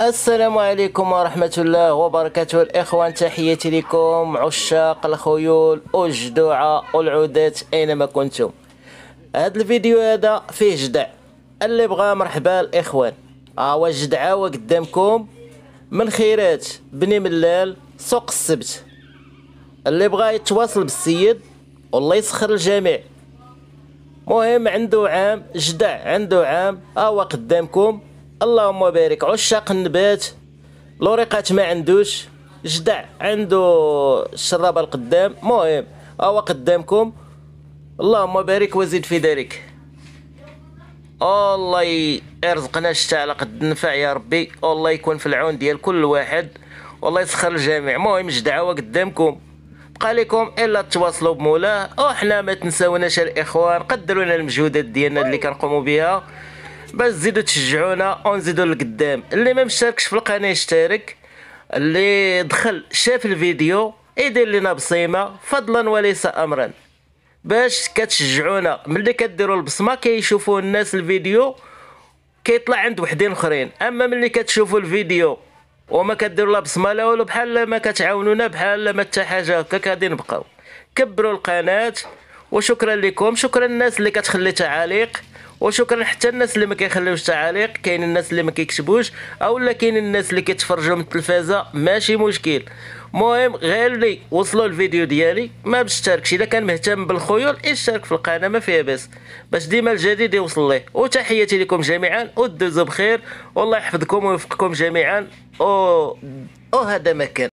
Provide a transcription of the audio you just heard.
السلام عليكم ورحمة الله وبركاته الإخوان تحياتي لكم عشاق الخيول والجدوعة والعودات أينما كنتم. هذا الفيديو هذا فيه جدع. اللي بغى مرحبا الإخوان. هو جدعاوة قدامكم من خيرات. بني ملال سوق السبت. اللي بغى يتواصل بالسيد والله يسخر الجميع. مهم عنده عام جدع عنده عام. هو قدامكم اللهم بارك. عشاق النبات لوريقات ما عندوش جدع عنده الشرابة القدام. مهم هو قدامكم. اللهم بارك وزيد في ذلك الله يرزقنا الشتاء على قد النفع يا ربي. والله يكون في العون ديال كل واحد. والله يسخر الجميع. المهم جدعوا قدامكم. بقى لكم إلا تواصلوا بمولاه. وحنا ما تنساوناش الاخوان قدروا لنا المجهودات ديالنا اللي كنقوموا بها. باش تزيدوا تشجعونا ونزيدوا لقدام. اللي ما مشتركش في القناة يشترك. اللي دخل شاف الفيديو يدير لنا بصيمة. فضلا وليس امرا. باش كتشجعونا. ملي كديروا البصمة كيشوفوا الناس الفيديو كيطلع عند وحدين أخرين. أما ملي كتشوفوا الفيديو وما كديروا لا بصمة لا والو بحال ما كتعاونونا بحال ما حتى حاجة هكا غادي نبقاو. كبروا القناة وشكرا لكم. شكرا الناس اللي كتخلي تعاليق. وشكرا حتى الناس اللي ما كيخليوش تعاليق كاين الناس اللي ما كيكتبوش أو لا كاين الناس اللي كيتفرجوا من التلفازة ماشي مشكل. المهم غير لي وصلوا الفيديو ديالي ما مشتركش إذا كان مهتم بالخيول اشترك في القناة ما فيها بأس. باش ديما الجديد يوصل ليه. وتحياتي لكم جميعا ودوزوا بخير. والله يحفظكم ويوفقكم جميعا. و... وهذا مكان